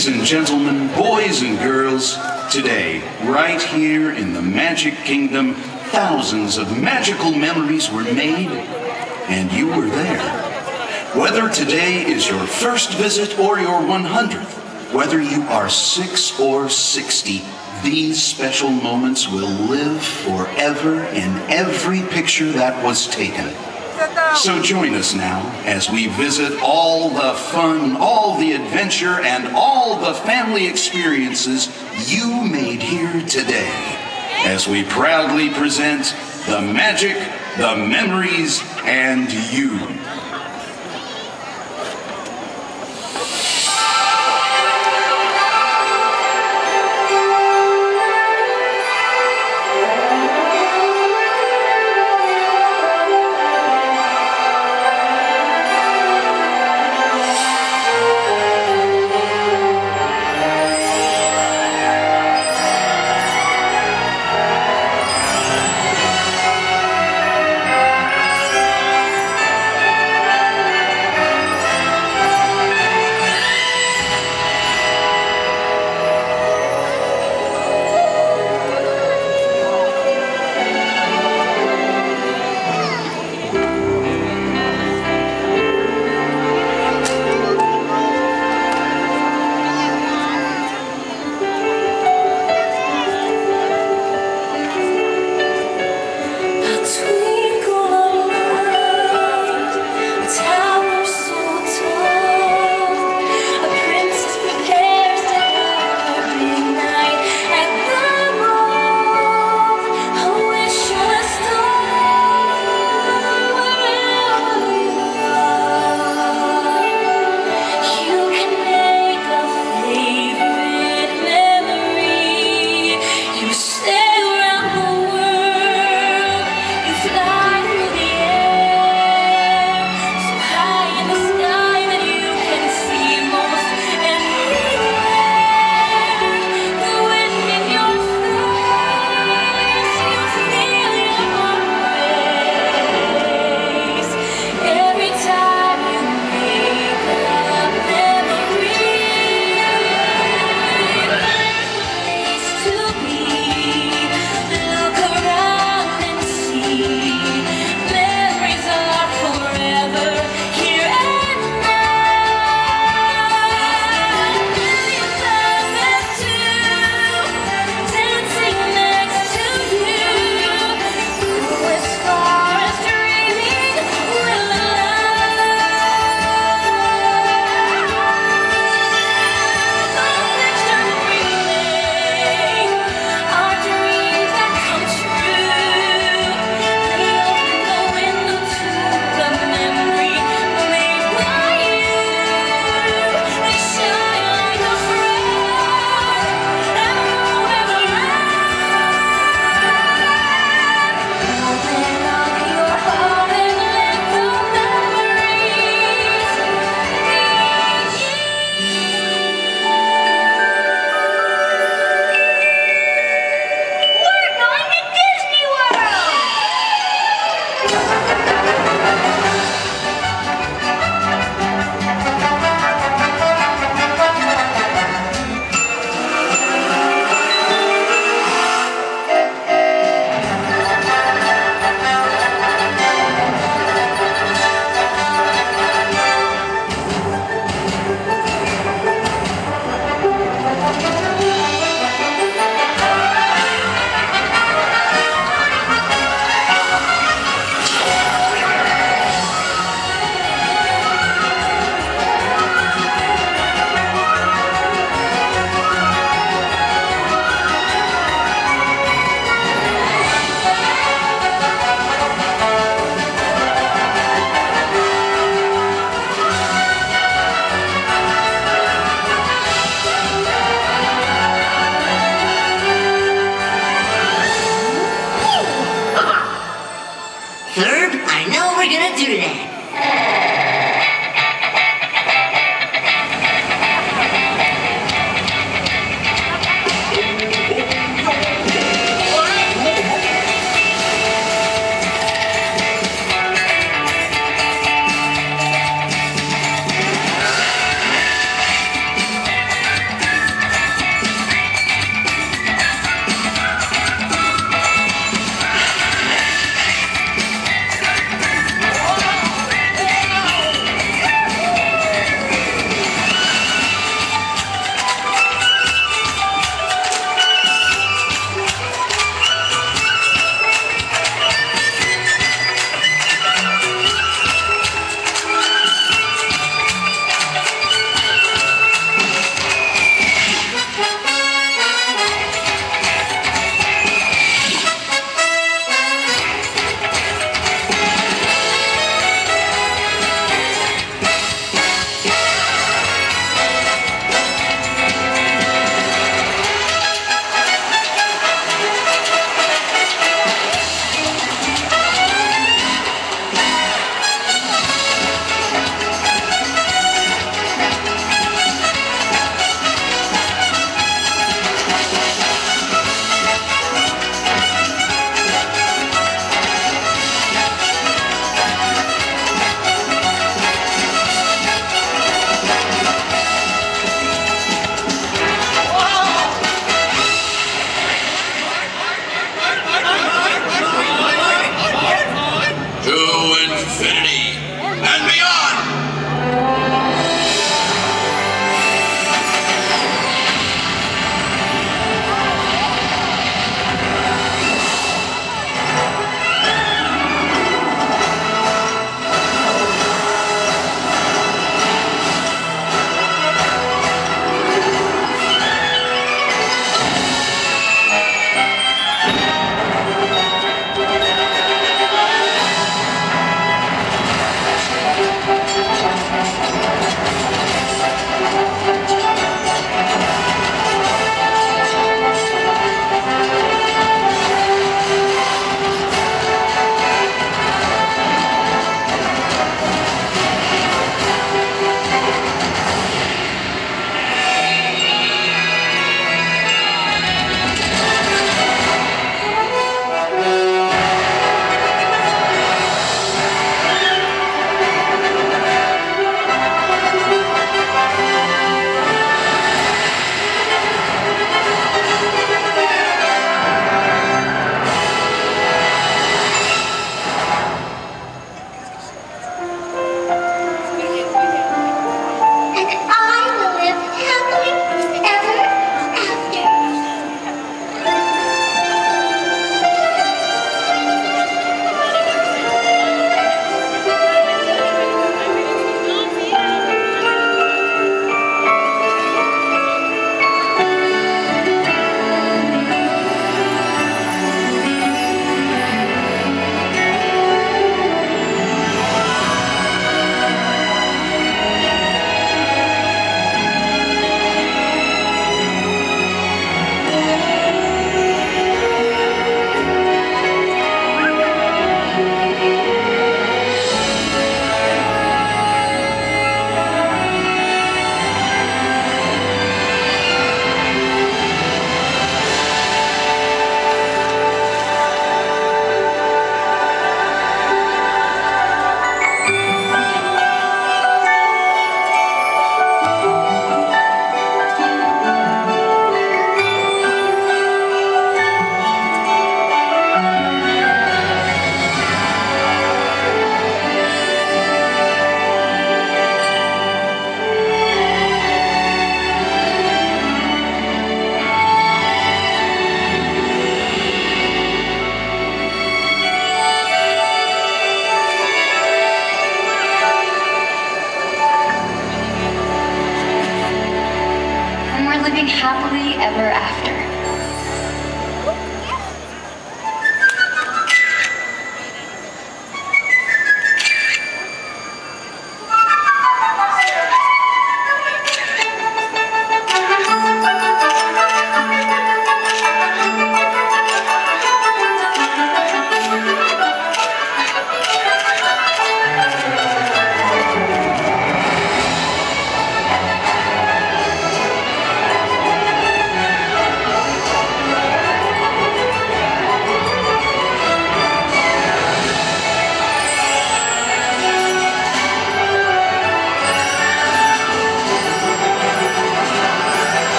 Ladies and gentlemen, boys and girls, today, right here in the Magic Kingdom, thousands of magical memories were made, and you were there. Whether today is your first visit or your 100th, whether you are six or 60, these special moments will live forever in every picture that was taken. So join us now as we visit all the fun, all the adventure, and all the family experiences you made here today as we proudly present the magic, the memories, and you. happily ever after.